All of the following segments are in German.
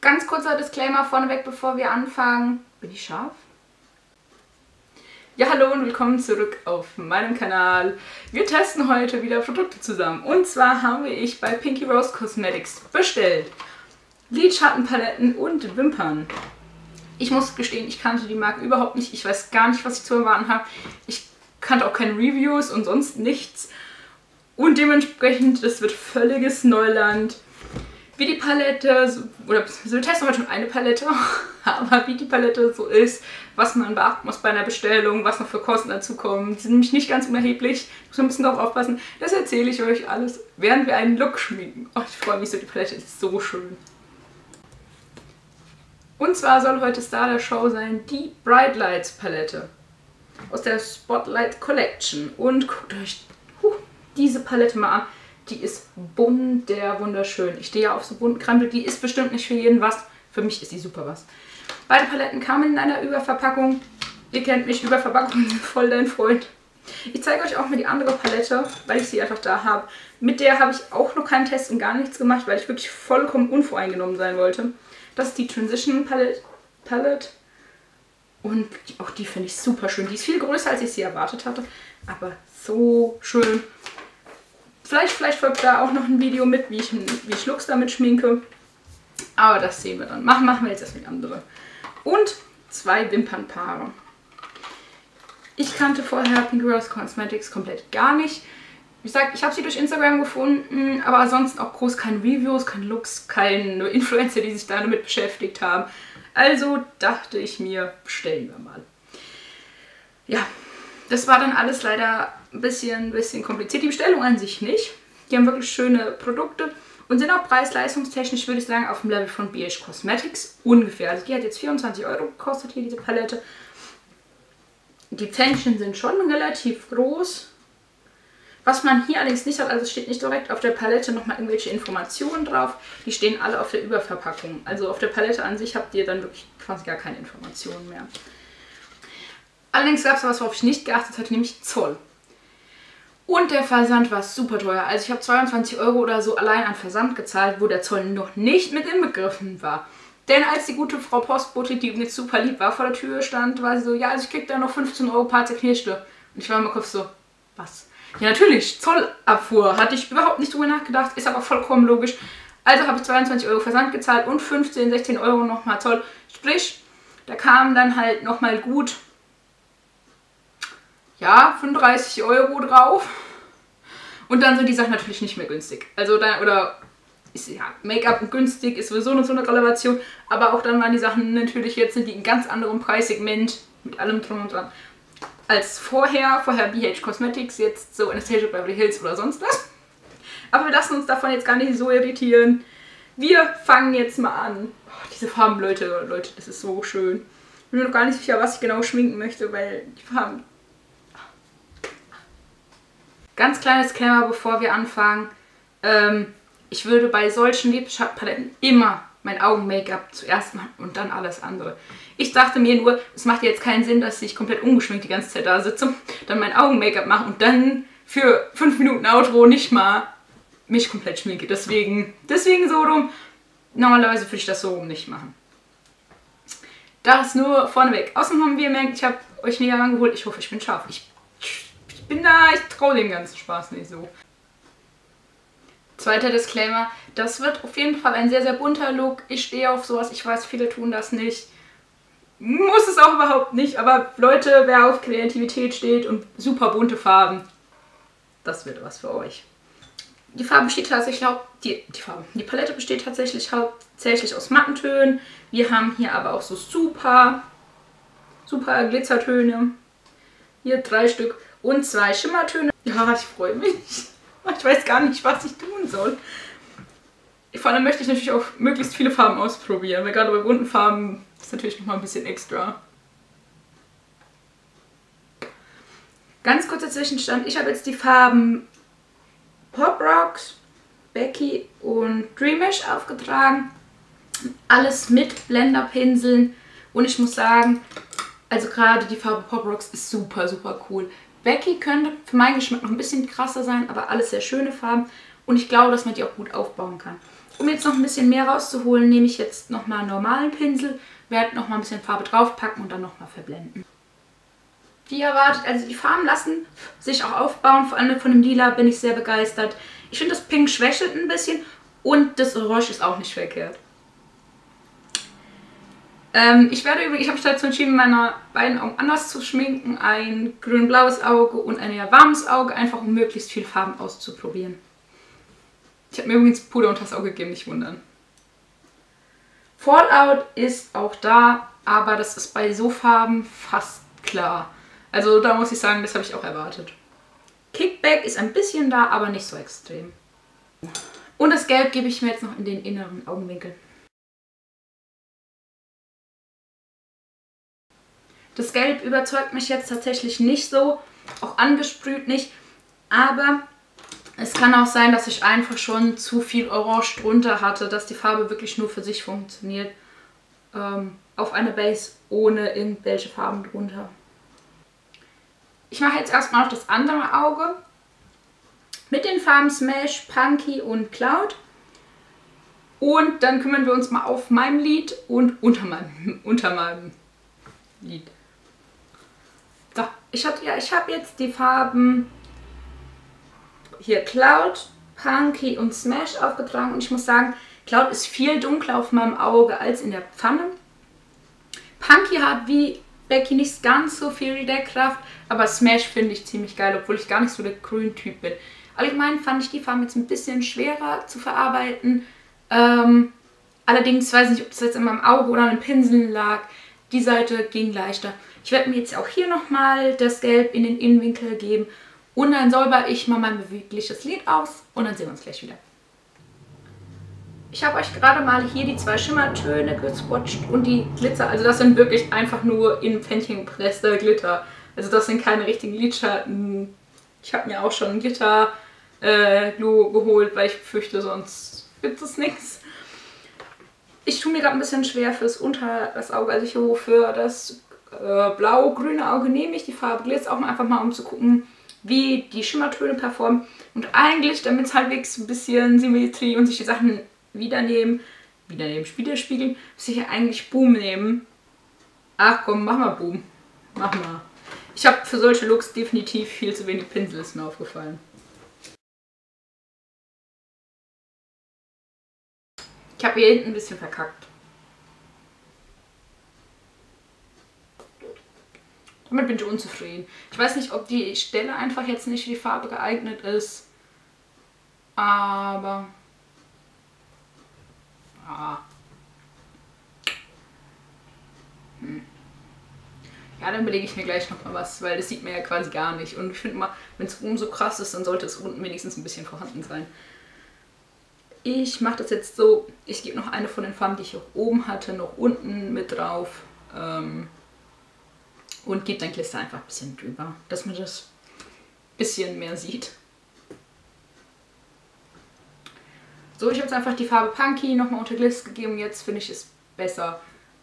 Ganz kurzer Disclaimer vorneweg, bevor wir anfangen. Bin ich scharf? Ja, hallo und willkommen zurück auf meinem Kanal. Wir testen heute wieder Produkte zusammen. Und zwar habe ich bei Pinky Rose Cosmetics bestellt Lidschattenpaletten und Wimpern. Ich muss gestehen, ich kannte die Marke überhaupt nicht. Ich weiß gar nicht, was ich zu erwarten habe. Ich kannte auch keine Reviews und sonst nichts. Und dementsprechend, das wird völliges Neuland. Wie die Palette, oder wir testen heute schon eine Palette, aber wie die Palette so ist, was man beachten muss bei einer Bestellung, was noch für Kosten dazu kommen, sind nämlich nicht ganz unerheblich. Ich muss ein bisschen darauf aufpassen. Das erzähle ich euch alles, während wir einen Look schminken. Oh, ich freue mich so, die Palette ist so schön. Und zwar soll heute Star der Show sein die Bright Lights Palette aus der Spotlight Collection. Und guckt euch huh, diese Palette mal an. Die ist bunt, der wunderschön. Ich stehe ja auf so bunten Krempel. Die ist bestimmt nicht für jeden was. Für mich ist die super was. Beide Paletten kamen in einer Überverpackung. Ihr kennt mich, Überverpackungen sind voll dein Freund. Ich zeige euch auch mal die andere Palette, weil ich sie einfach da habe. Mit der habe ich auch noch keinen Test und gar nichts gemacht, weil ich wirklich vollkommen unvoreingenommen sein wollte. Das ist die Transition Palette. Palette. Und auch die finde ich super schön. Die ist viel größer, als ich sie erwartet hatte. Aber so schön. Vielleicht, vielleicht folgt da auch noch ein Video mit, wie ich, wie ich Looks damit schminke. Aber das sehen wir dann. Machen, machen wir jetzt erstmal die andere. Und zwei Wimpernpaare. Ich kannte vorher Pink Rose Cosmetics komplett gar nicht. Wie gesagt, ich habe sie durch Instagram gefunden, aber ansonsten auch groß keine Reviews, keine Looks, keine Influencer, die sich da damit beschäftigt haben. Also dachte ich mir, bestellen wir mal. Ja, das war dann alles leider ein bisschen, bisschen kompliziert. Die Bestellung an sich nicht. Die haben wirklich schöne Produkte und sind auch preis-leistungstechnisch, würde ich sagen, auf dem Level von BH Cosmetics ungefähr. Also die hat jetzt 24 Euro gekostet, hier diese Palette. Die Zähnchen sind schon relativ groß. Was man hier allerdings nicht hat, also steht nicht direkt auf der Palette nochmal irgendwelche Informationen drauf. Die stehen alle auf der Überverpackung. Also auf der Palette an sich habt ihr dann wirklich quasi gar keine Informationen mehr. Allerdings gab es was, worauf ich nicht geachtet hatte, nämlich Zoll. Und der Versand war super teuer. Also ich habe 22 Euro oder so allein an Versand gezahlt, wo der Zoll noch nicht mit inbegriffen war. Denn als die gute Frau Postbote, die mir super lieb war, vor der Tür stand, war sie so, ja, also ich krieg da noch 15 Euro paar zerknirschte. Und ich war im Kopf so, was? Ja, natürlich, Zollabfuhr. Hatte ich überhaupt nicht drüber nachgedacht, ist aber vollkommen logisch. Also habe ich 22 Euro Versand gezahlt und 15, 16 Euro nochmal Zoll. Sprich, da kam dann halt nochmal gut, ja, 35 Euro drauf. Und dann sind die Sachen natürlich nicht mehr günstig. Also da, oder ist ja, Make-up günstig ist sowieso noch so eine Relation, aber auch dann waren die Sachen natürlich jetzt sind die in ganz anderem Preissegment mit allem drum und dran als vorher. Vorher BH Cosmetics, jetzt so Anastasia Beverly Hills oder sonst was. Aber wir lassen uns davon jetzt gar nicht so irritieren. Wir fangen jetzt mal an. Oh, diese Farben, Leute, Leute, das ist so schön. Ich bin mir noch gar nicht sicher, was ich genau schminken möchte, weil die Farben... Ganz kleines Disclaimer, bevor wir anfangen. Ähm, ich würde bei solchen Lippenschattpaletten immer mein Augen-Make-up zuerst machen und dann alles andere. Ich dachte mir nur, es macht jetzt keinen Sinn, dass ich komplett ungeschminkt die ganze Zeit da sitze, dann mein Augen-Make-up mache und dann für 5 Minuten Outro nicht mal mich komplett schminke. Deswegen, deswegen so rum. Normalerweise würde ich das so rum nicht machen. Das nur vorneweg. Außerdem haben wir gemerkt, ich habe euch näher rangeholt. Ich hoffe, ich bin scharf. Ich bin da, ich traue dem ganzen Spaß nicht so. Zweiter Disclaimer, das wird auf jeden Fall ein sehr, sehr bunter Look. Ich stehe auf sowas, ich weiß, viele tun das nicht. Muss es auch überhaupt nicht, aber Leute, wer auf Kreativität steht und super bunte Farben, das wird was für euch. Die Farbe besteht tatsächlich, die, die, Farbe, die Palette besteht tatsächlich hauptsächlich aus Mattentönen. Wir haben hier aber auch so super, super Glitzertöne. Hier drei Stück und zwei Schimmertöne. Ja, ich freue mich. Ich weiß gar nicht, was ich tun soll. Vor allem möchte ich natürlich auch möglichst viele Farben ausprobieren, weil gerade bei bunten Farben ist natürlich nochmal ein bisschen extra. Ganz kurzer Zwischenstand. Ich habe jetzt die Farben Pop Rocks, Becky und Dreamish aufgetragen. Alles mit Blenderpinseln. Und ich muss sagen, also gerade die Farbe Pop Rocks ist super, super cool. Becky könnte für meinen Geschmack noch ein bisschen krasser sein, aber alles sehr schöne Farben. Und ich glaube, dass man die auch gut aufbauen kann. Um jetzt noch ein bisschen mehr rauszuholen, nehme ich jetzt nochmal einen normalen Pinsel, werde nochmal ein bisschen Farbe draufpacken und dann nochmal verblenden. Wie erwartet, also die Farben lassen sich auch aufbauen, vor allem von dem Lila bin ich sehr begeistert. Ich finde das Pink schwächelt ein bisschen und das Orange ist auch nicht verkehrt. Ähm, ich werde übrigens, ich habe mich dazu entschieden, meine beiden Augen anders zu schminken. Ein grün-blaues Auge und ein eher warmes Auge, einfach um möglichst viel Farben auszuprobieren. Ich habe mir übrigens Puder unter das Auge gegeben, nicht wundern. Fallout ist auch da, aber das ist bei so Farben fast klar. Also da muss ich sagen, das habe ich auch erwartet. Kickback ist ein bisschen da, aber nicht so extrem. Und das Gelb gebe ich mir jetzt noch in den inneren Augenwinkel. Das Gelb überzeugt mich jetzt tatsächlich nicht so, auch angesprüht nicht, aber es kann auch sein, dass ich einfach schon zu viel Orange drunter hatte, dass die Farbe wirklich nur für sich funktioniert. Ähm, auf eine Base ohne irgendwelche Farben drunter. Ich mache jetzt erstmal noch das andere Auge mit den Farben Smash, Punky und Cloud. Und dann kümmern wir uns mal auf meinem Lied und unter meinem, unter meinem Lied. Ich habe ja, ich habe jetzt die Farben hier Cloud, Punky und Smash aufgetragen und ich muss sagen, Cloud ist viel dunkler auf meinem Auge als in der Pfanne. Punky hat wie Becky nicht ganz so viel Deckkraft, aber Smash finde ich ziemlich geil, obwohl ich gar nicht so der Grün-Typ bin. Allgemein fand ich die Farben jetzt ein bisschen schwerer zu verarbeiten. Ähm, allerdings weiß ich nicht, ob das jetzt in meinem Auge oder an den Pinseln lag. Die Seite ging leichter. Ich werde mir jetzt auch hier nochmal das Gelb in den Innenwinkel geben und dann säuber ich mal mein bewegliches Lid aus und dann sehen wir uns gleich wieder. Ich habe euch gerade mal hier die zwei Schimmertöne geswatcht und die Glitzer. Also das sind wirklich einfach nur in Pfännchen gepresste Glitter. Also das sind keine richtigen Lidschatten. Ich habe mir auch schon Glitter äh, geholt, weil ich fürchte, sonst gibt es nichts. Ich tue mir gerade ein bisschen schwer fürs unter das Auge, also für das äh, blau-grüne Auge nehme ich die Farbe Glitz auch mal einfach mal, um zu gucken, wie die Schimmertöne performen. Und eigentlich, damit es halbwegs ein bisschen Symmetrie und sich die Sachen wieder nehmen, wieder nehmen, widerspiegeln, müsste ich ja eigentlich Boom nehmen. Ach komm, mach mal Boom. Mach mal. Ich habe für solche Looks definitiv viel zu wenig Pinsel, ist mir aufgefallen. Ich habe hier hinten ein bisschen verkackt. Damit bin ich unzufrieden. Ich weiß nicht, ob die Stelle einfach jetzt nicht für die Farbe geeignet ist. Aber Ah. Hm. Ja, dann belege ich mir gleich noch mal was, weil das sieht man ja quasi gar nicht. Und ich finde mal, wenn es oben so krass ist, dann sollte es unten wenigstens ein bisschen vorhanden sein. Ich mache das jetzt so, ich gebe noch eine von den Farben, die ich auch oben hatte, noch unten mit drauf. Ähm, und gebe dann Glister einfach ein bisschen drüber, dass man das ein bisschen mehr sieht. So, ich habe jetzt einfach die Farbe Punky nochmal unter Gliss gegeben. Jetzt finde ich es besser.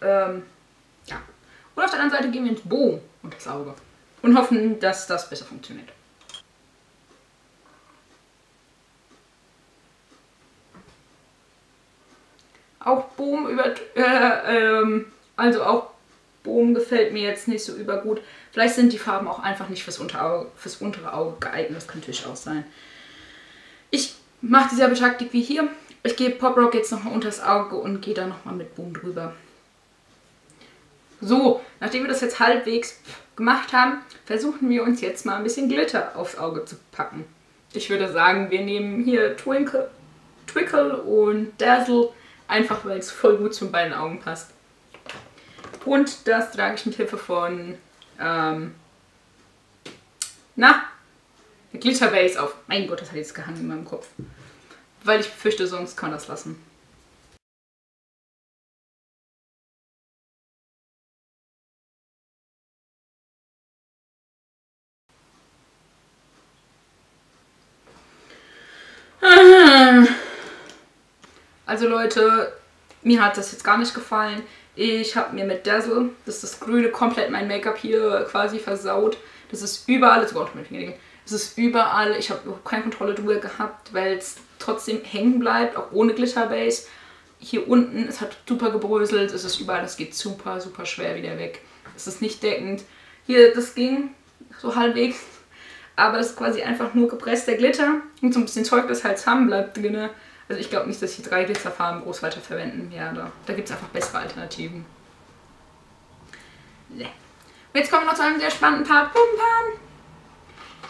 Ähm, ja. Und auf der anderen Seite gehen wir ins Boom unter das Auge. Und hoffen, dass das besser funktioniert. Auch Boom über... Äh, ähm, also auch Boom gefällt mir jetzt nicht so übergut. Vielleicht sind die Farben auch einfach nicht fürs, fürs untere Auge geeignet. Das kann natürlich auch sein. Ich mache dieselbe Taktik wie hier. Ich gebe Pop Rock jetzt nochmal unter das Auge und gehe da nochmal mit Boom drüber. So, nachdem wir das jetzt halbwegs gemacht haben, versuchen wir uns jetzt mal ein bisschen Glitter aufs Auge zu packen. Ich würde sagen, wir nehmen hier Twinkle, Twinkle und Dazzle, einfach weil es voll gut zu beiden Augen passt. Und das trage ich mit Hilfe von, ähm, na, Glitterbase auf. Mein Gott, das hat jetzt gehangen in meinem Kopf. Weil ich fürchte, sonst kann das lassen. Also Leute, mir hat das jetzt gar nicht gefallen. Ich habe mir mit Dazzle, das ist das Grüne, komplett mein Make-up hier quasi versaut. Das ist überall, jetzt oh Gott, mein Finger es ist überall, ich habe keine Kontrolle drüber gehabt, weil es trotzdem hängen bleibt, auch ohne Glitterbase. Hier unten, es hat super gebröselt, es ist überall, es geht super, super schwer wieder weg. Es ist nicht deckend. Hier, das ging so halbwegs, aber es ist quasi einfach nur gepresster Glitter und so ein bisschen Zeug, das halt haben bleibt drin. Also ich glaube nicht, dass die drei Glitzerfarben groß weiter verwenden. Ja, da, gibt es einfach bessere Alternativen. Und jetzt kommen wir noch zu einem sehr spannenden Part. Wimpern.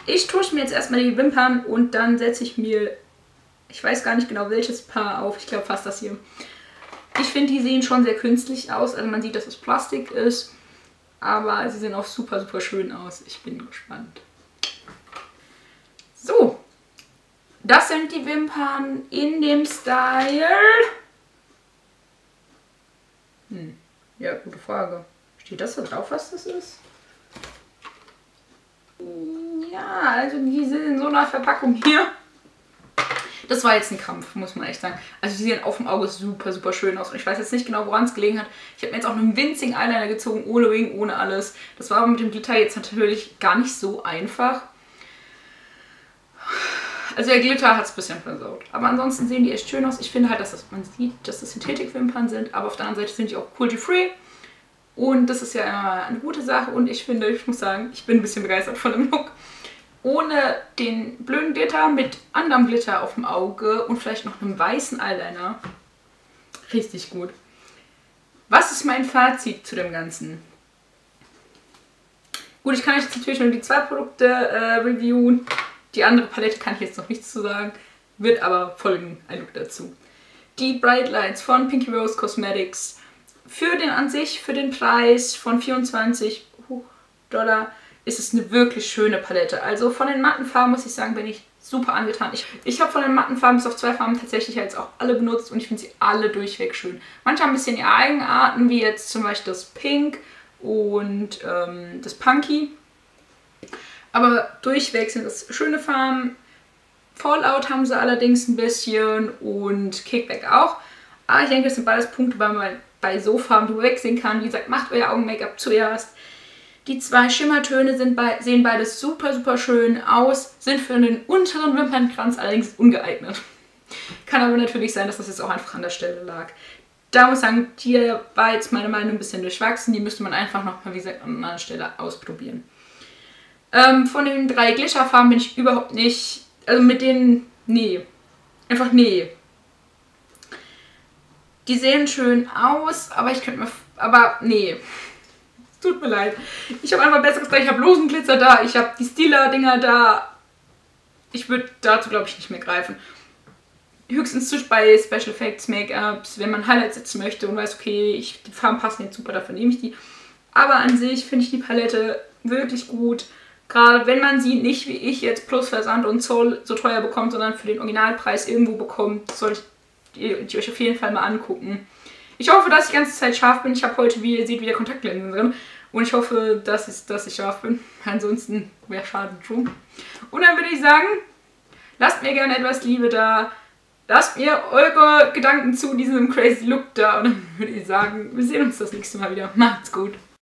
Ich tusche mir jetzt erstmal die Wimpern und dann setze ich mir, ich weiß gar nicht genau welches Paar auf. Ich glaube fast das hier. Ich finde, die sehen schon sehr künstlich aus. Also man sieht, dass es Plastik ist. Aber sie sehen auch super, super schön aus. Ich bin gespannt. So, das sind die Wimpern in dem Style. Hm. Ja, gute Frage. Steht das da drauf, was das ist? Ja, also die sind in so einer Verpackung hier. Das war jetzt ein Kampf, muss man echt sagen. Also die sehen auf dem Auge super, super schön aus. Und ich weiß jetzt nicht genau, woran es gelegen hat. Ich habe mir jetzt auch einen winzigen Eyeliner gezogen, ohne Wing, ohne alles. Das war aber mit dem Glitter jetzt natürlich gar nicht so einfach. Also der Glitter hat es ein bisschen versaut. Aber ansonsten sehen die echt schön aus. Ich finde halt, dass das, man sieht, dass das Synthetikwimpern sind. Aber auf der anderen Seite sind die auch cruelty-free. Und das ist ja immer eine gute Sache. Und ich finde, ich muss sagen, ich bin ein bisschen begeistert von dem Look. Ohne den blöden Glitter, mit anderem Glitter auf dem Auge und vielleicht noch einem weißen Eyeliner. Richtig gut. Was ist mein Fazit zu dem Ganzen? Gut, ich kann euch jetzt natürlich nur die zwei Produkte äh, reviewen. Die andere Palette kann ich jetzt noch nichts zu sagen, wird aber folgen ein Look dazu. Die Bright Lights von Pinky Rose Cosmetics. Für den an sich, für den Preis von 24 Dollar ist es eine wirklich schöne Palette. Also von den matten Farben muss ich sagen, bin ich super angetan. Ich, ich habe von den matten Farben bis auf zwei Farben tatsächlich jetzt auch alle benutzt und ich finde sie alle durchweg schön. Manche haben ein bisschen ihre Eigenarten, wie jetzt zum Beispiel das Pink und ähm, das Punky. Aber durchweg sind es schöne Farben. Fallout haben sie allerdings ein bisschen und Kickback auch. Aber ich denke, das sind beides Punkte, weil man bei so Farben drüber wegsehen kann. Wie gesagt, macht euer Augen-Make-up zuerst. Die zwei Schimmertöne sind bei, sehen beides super, super schön aus, sind für den unteren Wimpernkranz allerdings ungeeignet. Kann aber natürlich sein, dass das jetzt auch einfach an der Stelle lag. Da muss ich sagen, hier war jetzt meine Meinung ein bisschen durchwachsen. Die müsste man einfach nochmal, wie gesagt, an einer Stelle ausprobieren. Ähm, von den drei Glitterfarben bin ich überhaupt nicht. Also mit denen. Nee. Einfach nee. Die sehen schön aus, aber ich könnte mir. Aber nee. Tut mir leid. Ich habe einfach besseres da. Ich habe losen Glitzer da. Ich habe die Stila-Dinger da. Ich würde dazu, glaube ich, nicht mehr greifen. Höchstens bei Special Effects, Make-ups, wenn man Highlights setzen möchte und weiß, okay, ich, die Farben passen jetzt super, dafür nehme ich die. Aber an sich finde ich die Palette wirklich gut. Gerade wenn man sie nicht wie ich jetzt plus Versand und Zoll so teuer bekommt, sondern für den Originalpreis irgendwo bekommt, solltet ihr euch auf jeden Fall mal angucken. Ich hoffe, dass ich die ganze Zeit scharf bin. Ich habe heute, wie ihr seht, wieder Kontaktlinsen drin. Und ich hoffe, dass ich, dass ich scharf bin. Ansonsten wäre schade drum. Und dann würde ich sagen, lasst mir gerne etwas Liebe da. Lasst mir eure Gedanken zu diesem crazy Look da. Und dann würde ich sagen, wir sehen uns das nächste Mal wieder. Macht's gut.